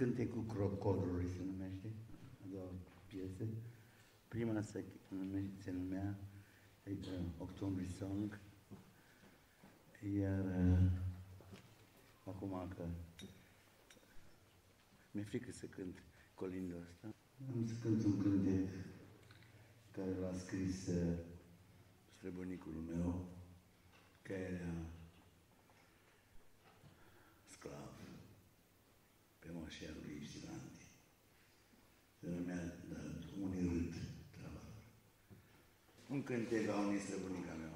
Cântecul Crocodului se numește, a doua piesă. Prima se numește, se numea uh, Octombrie Song, iar uh, acum că mi-e frică să cânt colindul ăsta, am să cânt un cântec care l-a scris uh, străbunicul meu, care era la unii străbunica mea.